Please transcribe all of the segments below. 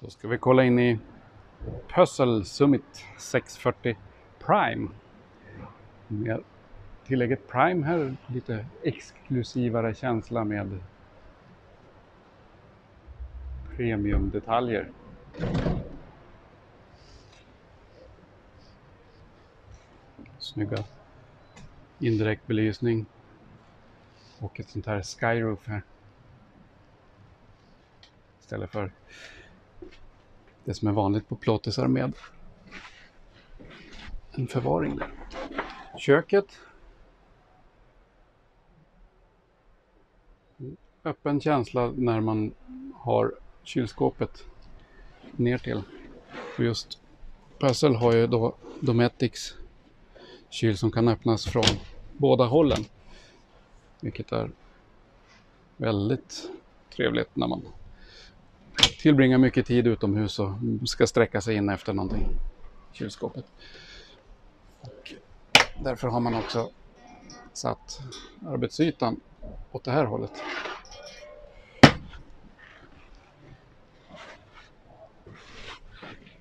Då ska vi kolla in i Puzzle Summit 640 Prime. Med tillägget Prime här, lite exklusivare känsla med premiumdetaljer. Snygga indirekt belysning och ett sånt här skyroof här. Istället för det som är vanligt på plåtisar med en förvaring där. Köket. Öppen känsla när man har kylskåpet ner till. Och just Puzzle har ju då Dometics kyl som kan öppnas från båda hållen. Vilket är väldigt trevligt när man tillbringar mycket tid utomhus och ska sträcka sig in efter någonting. Kylskåpet. Och därför har man också satt arbetsytan åt det här hållet.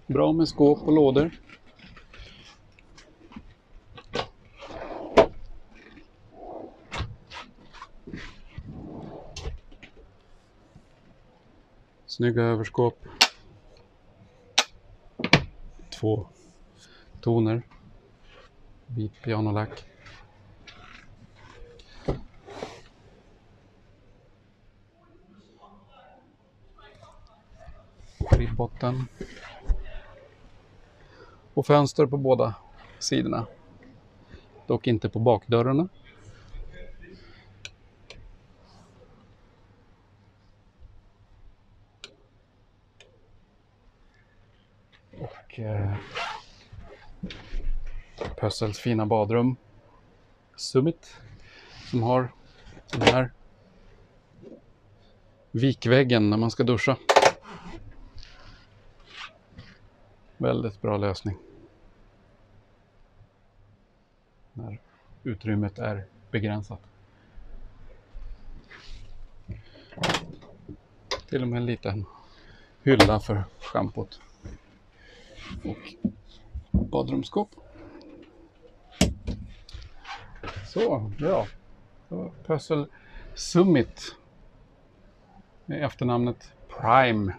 Bra med skåp och lådor. Snygga överskåp. Två toner. Vit pianolack. Ribbotten. Och fönster på båda sidorna. Dock inte på bakdörrarna. Och eh, Pössels fina badrum. Summit. Som har den här vikväggen när man ska duscha. Väldigt bra lösning. När utrymmet är begränsat. Till och med en liten hylla för schampot. Och badrumsskåp. Så, ja. Puzzle Summit. Med efternamnet Prime.